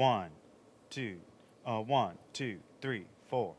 One, two, uh, one, two, three, four.